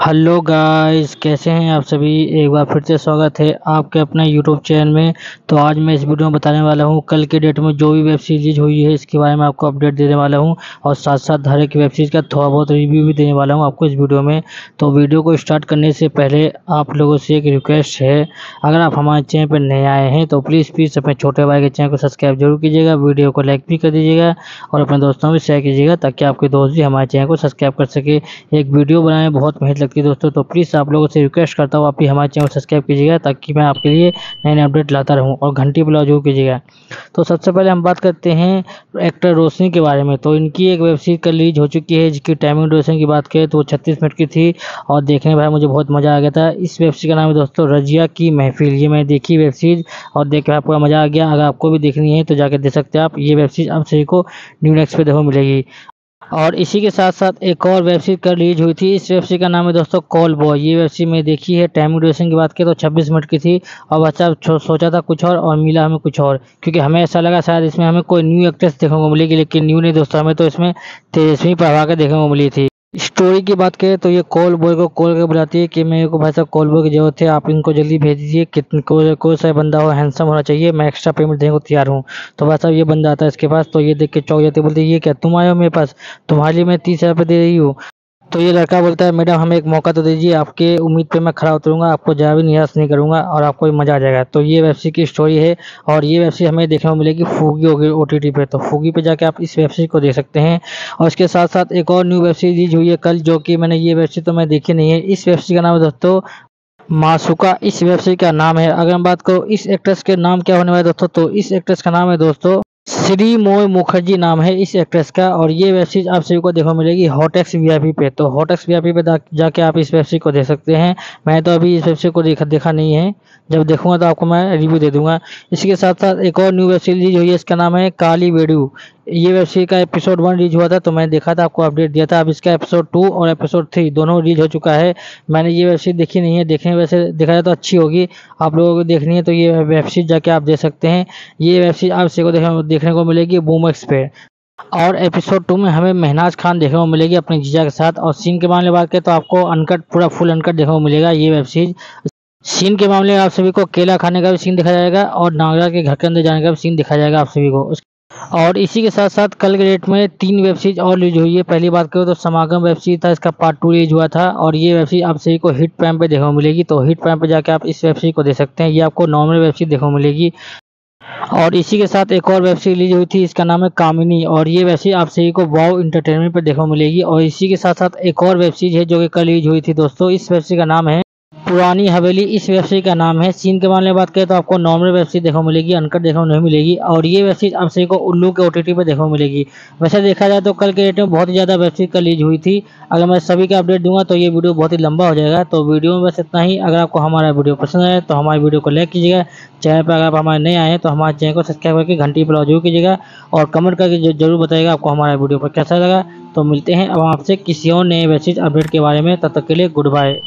Hello guys, कैसे हैं आप सभी? एक बार फिर से स्वागत है आपके अपने यूट्यूब चैनल में। तो आज मैं इस वीडियो में बताने वाला हूँ, कल के डेट में जो भी वेब सीरीज़ हुई है, इसके बारे में आपको अपडेट देने वाला हूँ और साथ साथ हर एक वेब सीरीज़ का थोड़ा बहुत रिव्यू भी देने वाला हूँ आपको इस वीडियो में। तो वीडियो को स्टार्ट करने से पहले आप लोगों से एक रिक्वेस्ट है, अगर आप हमारे चैनल पर नए आए हैं तो प्लीज़ प्लीज़ अपने छोटे भाई के चैनल को सब्सक्राइब ज़रूर कीजिएगा, वीडियो को लाइक भी कर दीजिएगा और अपने दोस्तों में शेयर कीजिएगा, ताकि आपके दोस्त भी हमारे चैनल को सब्सक्राइब कर सके। एक वीडियो बनाने बहुत मेहनत लगती है दोस्तों तो प्लीज़ आप लोगों से रिक्वेस्ट करता हूँ, आप भी हमारे चैनल सब्सक्राइब कीजिएगा, ताकि मैं आपके लिए नए नए अपडेट लाता रहूँ और घंटी बुला ज़रूर कीजिएगा। तो सबसे पहले हम बात करते हैं एक्टर रोशनी के बारे में। तो इनकी एक वेब सीरीज़ रिलीज़ हो चुकी है, जिसकी टाइमिंग ड्यूरेशन की बात करें तो वो छत्तीस मिनट की थी, और देखने में भाई मुझे बहुत मज़ा आ गया था। इस वेब सीरीज़ का नाम है दोस्तों, रजिया की महफिल। ये मैंने देखी वेब सीरीज़ और देख के पूरा मज़ा आ गया। अगर आपको भी देखनी है तो जाकर देख सकते हैं आप। ये वेब सीरीज़ आप सभी को न्यू नेक्स्ट पे देखो मिलेगी। और इसी के साथ साथ एक और वेब सीरीज़ कल रिलीज़ हुई थी। इस वेब सीरीज़ का नाम है दोस्तों कॉल बॉय ये वेब सीरीज़ मैंने देखी है टाइम ड्यूरेशन की बात की तो 26 मिनट की थी। और बच्चा सोचा था कुछ और और मिला हमें कुछ और। क्योंकि हमें ऐसा लगा शायद इसमें हमें कोई न्यू एक्ट्रेस देखने को मिलेगी, लेकिन न्यू नहीं दोस्तों, हमें तो इसमें तेजस्वी प्रभा के देखने को मिली थी। स्टोरी की बात करें तो ये कॉल बॉय को कॉल कर बुलाती है कि मेरे को भाई साहब कॉल बॉय की ज़रूरत है, आप इनको जल्दी भेज दीजिए। कितने, कोई कोई सा बंदा हो हैंडसम होना चाहिए, मैं एक्स्ट्रा पेमेंट देने को तैयार हूँ। तो भाई साहब ये बंदा आता है इसके पास तो ये देख के चौक जाते बोलते ये क्या, तुम आए हो मेरे पास? तुम्हारे लिए मैं तीस हज़ार रुपये दे रही हूँ। तो ये लड़का बोलता है, मैडम, हमें एक मौका तो दीजिए, आपके उम्मीद पे मैं खड़ा उतरूँगा, आपको जरा भी निराश नहीं करूँगा और आपको मज़ा आ जाएगा। तो ये वेब की स्टोरी है और ये वेब हमें देखने को मिलेगी फूगी होगी ओ टी पे। तो फूगी पे जाके आप इस वेब को देख सकते हैं और इसके साथ साथ एक और न्यू वेब सीरीज़ हुई है कल, जो कि मैंने ये वेब तो मैं देखी नहीं है। इस वेब का नाम है दोस्तों मासुका। इस वेब का नाम है। अगर हम बात करो, इस एक्ट्रेस के नाम क्या होने वाले दोस्तों? तो इस एक्ट्रेस का नाम है दोस्तों श्री मोय मुखर्जी नाम है इस एक्ट्रेस का और ये वेब सीरीज़ आप सभी को देखो मिलेगी हॉटेक्स वीआईपी पे। तो हॉटेक्स वीआईपी पे जाके आप इस वेब सीरीज़ को देख सकते हैं। मैं तो अभी इस वेब सीरीज़ को देखा देखा नहीं है। जब देखूँगा तो आपको मैं रिव्यू दे दूँगा। इसके साथ साथ एक और न्यू वेब सीरीज़ हुई है, इसका नाम है काली वेडू। ये वेब सीरीज़ का एपिसोड वन रिलीज़ हुआ था तो मैंने देखा था, आपको अपडेट दिया था। अब इसका एपिसोड टू और एपिसोड थ्री दोनों रिलीज़ हो चुका है। मैंने ये वेब सीरीज़ देखी नहीं है, देखने वैसे देखा जाए तो अच्छी होगी। आप लोगों को देखनी है तो ये वेब सीरीज़ जाके आप देख सकते हैं। ये वेब सीरीज़ आप को देखने को मिलेगी बूम एक्स पे और एपिसोड टू में हमें महनाज खान देखने को मिलेगी अपने जीजा के साथ। और सीन के मामले बात करें तो आपको अनकट पूरा फुल अनकट देखने को मिलेगा ये वेब सीरीज़ सीन के मामले में आप सभी को केला खाने का भी सीन दिखाया जाएगा और नागरा के घर के अंदर जाने का भी सीन दिखाया जाएगा आप सभी को। और इसी के साथ साथ कल के डेट में तीन वेब सीरीज़ और रिलीज़ हुई है। पहली बात करो तो समागम वेब सीरीज़ था, इसका पार्ट टू रिलीज़ हुआ था और ये वेब सीरीज़ आप सभी को हिट प्राइम पे देखने मिलेगी। तो हिट प्राइम पे जाके आप इस वेब सीरीज़ को देख सकते हैं। ये आपको नॉर्मल वेब सीरीज़ देखने मिलेगी। और इसी के साथ एक और वेब सीरीज़ रिलीज़ हुई थी, इसका नाम है कामिनी और ये वेब सीरीज़ आप सभी को वाव इंटरटेनमेंट पर देखने मिलेगी। और इसी के साथ साथ एक और वेब सीरीज़ है जो कि कल रिलीज़ हुई थी दोस्तों, इस वेब सीरीज़ का नाम है पुरानी हवेली इस वेब सीरीज़ का नाम है। सीन के बारे में बात करें तो आपको नॉर्मल वेब सीरीज़ देखने को मिलेगी अनकट देखने को नहीं मिलेगी और ये वेब सीरीज़ आप सभी को उल्लू के ओटीटी पे देखने को मिलेगी। वैसे देखा जाए तो कल के डेट में बहुत ही ज़्यादा वेब सीरीज़ का रिलीज़ हुई थी। अगर मैं सभी का अपडेट दूँगा तो ये वीडियो बहुत ही लंबा हो जाएगा। तो वीडियो में बस इतना ही। अगर आपको हमारा वीडियो पसंद आए तो हमारे वीडियो को लाइक कीजिएगा। चैनल पर अगर आप हमारे नए आए तो हमारे चैनल को सब्सक्राइब करके घंटी पर ज़रूर कीजिएगा और कमेंट करके ज़रूर बताइएगा आपको हमारा वीडियो पर कैसा लगा। तो मिलते हैं अब आपसे किसी और नए वेब सीरीज़ अपडेट के बारे में। तब तक के लिए गुड बाय